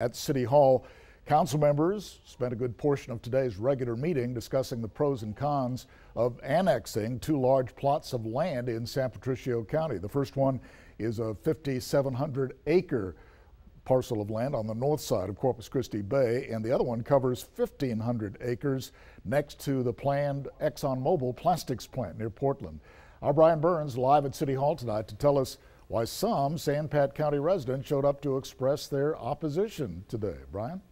At City Hall, council members spent a good portion of today's regular meeting discussing the pros and cons of annexing two large plots of land in San Patricio County. The first one is a 5,700 acre parcel of land on the north side of Corpus Christi Bay, and the other one covers 1,500 acres next to the planned ExxonMobil plastics plant near Portland. Our Brian Burns live at City Hall tonight to tell us why some San Pat County residents showed up to express their opposition today. Brian?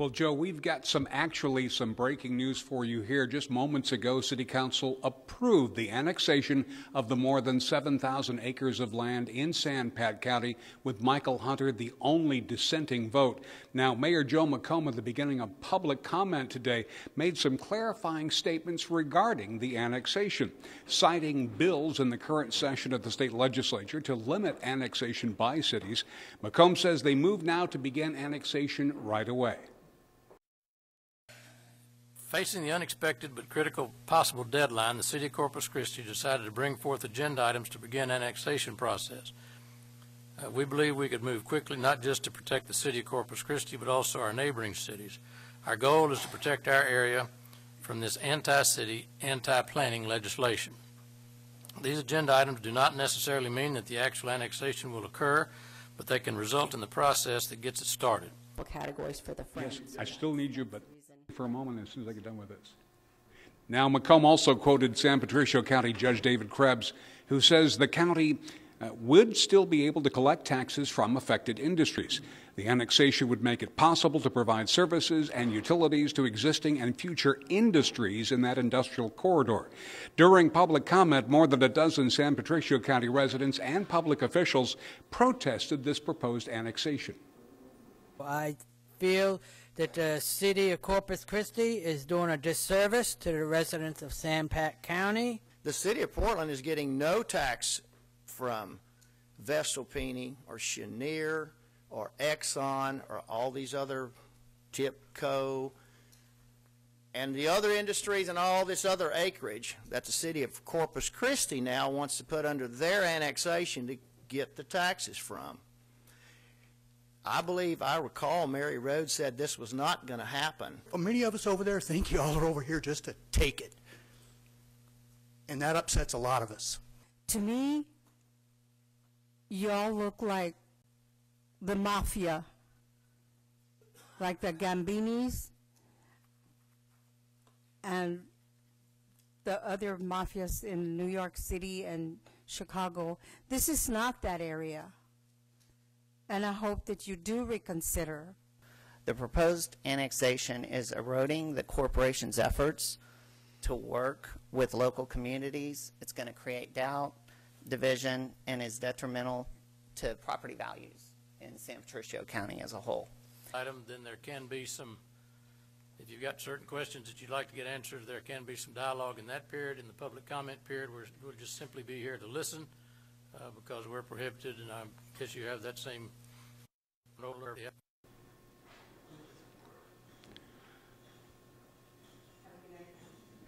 Well, Joe, we've got some actually some breaking news for you here. Just moments ago, City Council approved the annexation of the more than 7,000 acres of land in San Pat County, with Michael Hunter the only dissenting vote. Now, Mayor Joe McComb, at the beginning of public comment today, made some clarifying statements regarding the annexation, citing bills in the current session of the state legislature to limit annexation by cities. McComb says they move now to begin annexation right away. Facing the unexpected but critical possible deadline, the City of Corpus Christi decided to bring forth agenda items to begin annexation process. Uh, we believe we could move quickly not just to protect the City of Corpus Christi, but also our neighboring cities. Our goal is to protect our area from this anti-city, anti-planning legislation. These agenda items do not necessarily mean that the actual annexation will occur, but they can result in the process that gets it started. categories for the friends. I still need you, but for a moment as soon as I get done with this. Now, McComb also quoted San Patricio County Judge David Krebs, who says the county uh, would still be able to collect taxes from affected industries. The annexation would make it possible to provide services and utilities to existing and future industries in that industrial corridor. During public comment, more than a dozen San Patricio County residents and public officials protested this proposed annexation. I feel that the city of Corpus Christi is doing a disservice to the residents of San Pat County. The city of Portland is getting no tax from Voestalpine or Cheniere or Exxon or all these other TIPCO and the other industries and all this other acreage that the city of Corpus Christi now wants to put under their annexation to get the taxes from. I believe I recall Mary Rhodes said this was not going to happen. Well, many of us over there think y'all are over here just to take it. And that upsets a lot of us. To me, y'all look like the mafia, like the Gambinis and the other mafias in New York City and Chicago. This is not that area and I hope that you do reconsider. The proposed annexation is eroding the corporation's efforts to work with local communities. It's going to create doubt, division, and is detrimental to property values in San Patricio County as a whole. Item, then there can be some, if you've got certain questions that you'd like to get answered, there can be some dialogue in that period. In the public comment period, we're, we'll just simply be here to listen uh, because we're prohibited, and I guess you have that same role. Yep.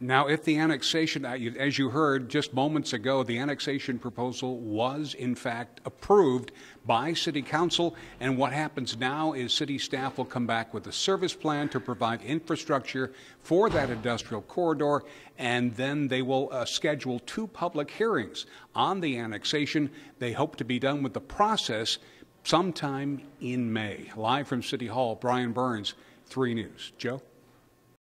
Now, if the annexation, as you heard just moments ago, the annexation proposal was in fact approved by City Council, and what happens now is City staff will come back with a service plan to provide infrastructure for that industrial corridor, and then they will uh, schedule two public hearings on the annexation. They hope to be done with the process sometime in May. Live from City Hall, Brian Burns, 3 News. Joe?